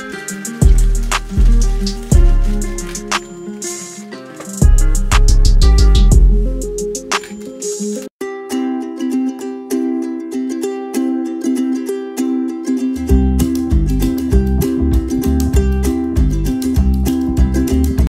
Thank you.